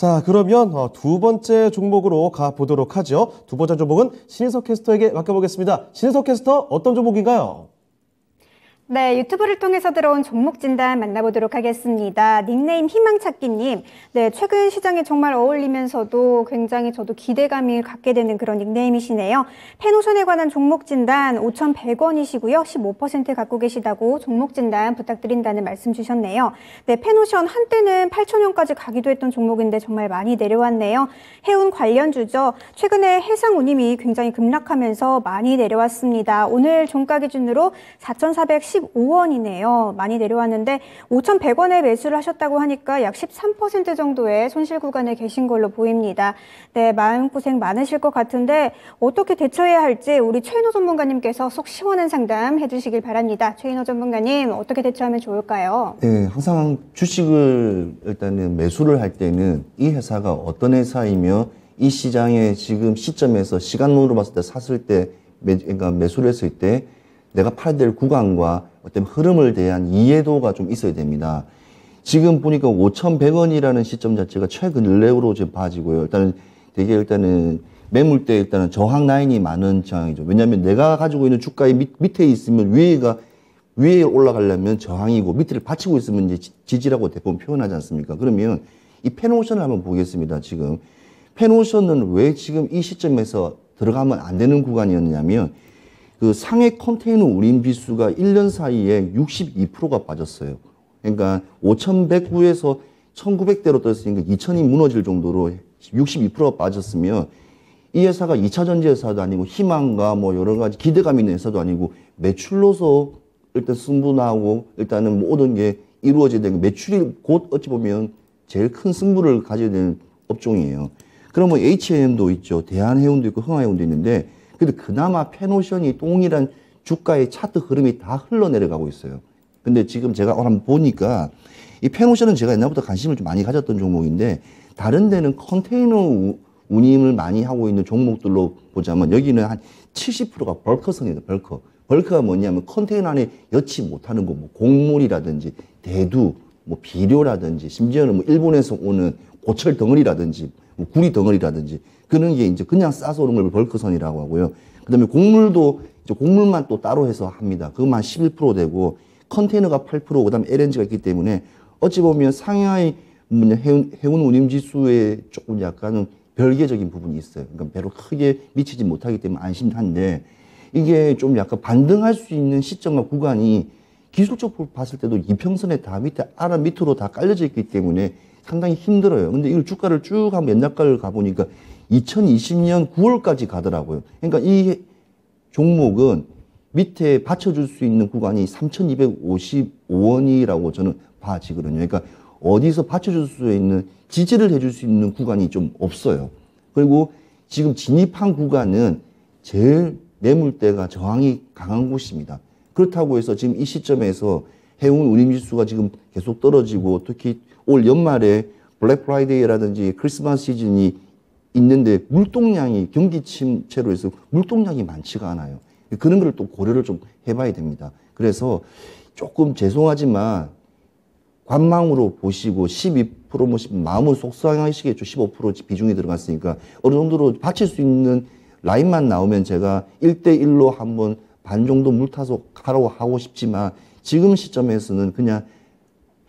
자, 그러면 어, 두 번째 종목으로 가보도록 하죠. 두 번째 종목은 신인석 캐스터에게 맡겨보겠습니다. 신인석 캐스터, 어떤 종목인가요? 네, 유튜브를 통해서 들어온 종목 진단 만나보도록 하겠습니다. 닉네임 희망찾기님. 네, 최근 시장에 정말 어울리면서도 굉장히 저도 기대감이 갖게 되는 그런 닉네임이시네요. 페노션에 관한 종목 진단 5,100원이시고요. 15% 갖고 계시다고 종목 진단 부탁드린다는 말씀 주셨네요. 네, 페노션 한때는 8,000원까지 가기도 했던 종목인데 정말 많이 내려왔네요. 해운 관련주죠. 최근에 해상 운임이 굉장히 급락하면서 많이 내려왔습니다. 오늘 종가 기준으로 4,410 115원이네요. 많이 내려왔는데 5,100원에 매수를 하셨다고 하니까 약 13% 정도의 손실 구간에 계신 걸로 보입니다. 네, 마음고생 많으실 것 같은데 어떻게 대처해야 할지 우리 최인호 전문가님께서 속 시원한 상담 해주시길 바랍니다. 최인호 전문가님 어떻게 대처하면 좋을까요? 네, 항상 주식을 일단은 매수를 할 때는 이 회사가 어떤 회사이며 이 시장에 지금 시점에서 시간으로 봤을 때 샀을 때 매, 그러니까 매수를 했을 때 내가 팔아야 될 구간과 어떤 흐름을 대한 이해도가 좀 있어야 됩니다. 지금 보니까 5,100원이라는 시점 자체가 최근 일례로 지금 봐지고요. 일단은 되게 일단은 매물대 일단은 저항 라인이 많은 상황이죠. 왜냐하면 내가 가지고 있는 주가의 밑, 밑에 있으면 위에가 위에 올라가려면 저항이고 밑을 받치고 있으면 이제 지지라고 대부분 표현하지 않습니까? 그러면 이 펜오션을 한번 보겠습니다. 지금 펜오션은 왜 지금 이 시점에서 들어가면 안 되는 구간이었냐면 그 상해 컨테이너 운임 비수가 1년 사이에 62%가 빠졌어요. 그러니까 5,109에서 1,900대로 떴으니까 2,000이 무너질 정도로 62%가 빠졌으면 이 회사가 2차 전지 회사도 아니고 희망과 뭐 여러 가지 기대감 있는 회사도 아니고 매출로서 일단 승부나고 일단은 모든 게 이루어져야 되는 매출이 곧 어찌 보면 제일 큰 승부를 가져야 되는 업종이에요. 그러면 H&M도 있죠. 대한해운도 있고 흥하해운도 있는데 근데 그나마 페노션이 동일한 주가의 차트 흐름이 다 흘러내려가고 있어요. 근데 지금 제가 오늘 한번 보니까 이 페노션은 제가 옛날부터 관심을 좀 많이 가졌던 종목인데 다른 데는 컨테이너 운임을 많이 하고 있는 종목들로 보자면 여기는 한 70%가 벌커성이에요, 벌커. 벌커가 뭐냐면 컨테이너 안에 여치 못하는 거, 뭐 곡물이라든지 대두, 뭐 비료라든지 심지어는 뭐 일본에서 오는 고철 덩어리라든지 뭐 구리 덩어리라든지 그런 게 이제 그냥 싸서 오는 걸 벌크선이라고 하고요. 그 다음에 곡물도 이제 곡물만 또 따로 해서 합니다. 그것만 11% 되고 컨테이너가 8%, 그 다음에 LNG가 있기 때문에 어찌 보면 상하이 해운, 해운 운임 지수에 조금 약간은 별개적인 부분이 있어요. 그러니까 별로 크게 미치지 못하기 때문에 안심한데 이게 좀 약간 반등할 수 있는 시점과 구간이 기술적으로 봤을 때도 이평선에 다 밑에 아래 밑으로 다 깔려져 있기 때문에 상당히 힘들어요. 근데 이걸 주가를 쭉 한번 옛날가를 가보니까 2020년 9월까지 가더라고요. 그러니까 이 종목은 밑에 받쳐줄 수 있는 구간이 3,255원이라고 저는 봐지거든요. 그러니까 어디서 받쳐줄 수 있는 지지를 해줄 수 있는 구간이 좀 없어요. 그리고 지금 진입한 구간은 제일 매물대가 저항이 강한 곳입니다. 그렇다고 해서 지금 이 시점에서 해운 운임지수가 지금 계속 떨어지고 특히 올 연말에 블랙 프라이데이라든지 크리스마스 시즌이 있는데 물동량이 경기 침체로 해서 물동량이 많지가 않아요. 그런 걸 또 고려를 좀 해봐야 됩니다. 그래서 조금 죄송하지만 관망으로 보시고 12%뭐 마음은 속상하시겠죠. 15% 비중이 들어갔으니까 어느 정도로 받칠 수 있는 라인만 나오면 제가 1대1로 한번 반 정도 물타서 가라고 하고 싶지만 지금 시점에서는 그냥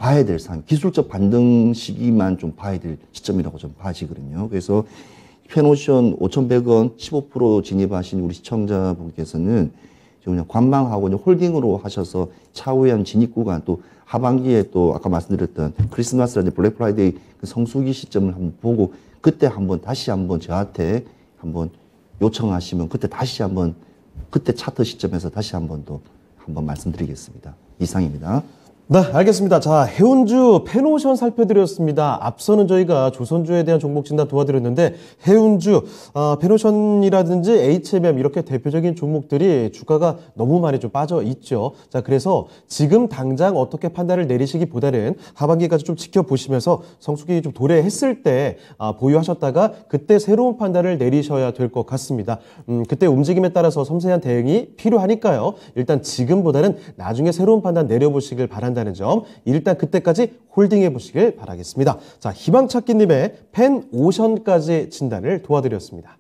봐야 될 상황, 기술적 반등 시기만 좀 봐야 될 시점이라고 좀 봐지거든요. 그래서 페노션 5,100원 15% 진입하신 우리 시청자분께서는 그냥 관망하고 홀딩으로 하셔서 차후에 한 진입 구간 또 하반기에 또 아까 말씀드렸던 크리스마스라든지 블랙 프라이데이 그 성수기 시점을 한번 보고 그때 한번 다시 한번 저한테 한번 요청하시면 그때 다시 한번 그때 차트 시점에서 다시 한번 더 한번 말씀드리겠습니다. 이상입니다. 네, 알겠습니다. 자, 해운주 팬오션 살펴드렸습니다. 앞서는 저희가 조선주에 대한 종목 진단 도와드렸는데 해운주, 어, 페노션이라든지 HMM 이렇게 대표적인 종목들이 주가가 너무 많이 좀 빠져 있죠. 자, 그래서 지금 당장 어떻게 판단을 내리시기보다는 하반기까지 좀 지켜보시면서 성수기 좀 도래했을 때 아, 보유하셨다가 그때 새로운 판단을 내리셔야 될 것 같습니다. 음, 그때 움직임에 따라서 섬세한 대응이 필요하니까요. 일단 지금보다는 나중에 새로운 판단 내려보시길 바란다. 된다는 점 일단 그때까지 홀딩해 보시길 바라겠습니다. 자, 희망찾기님의 펜 오션까지 진단을 도와드렸습니다.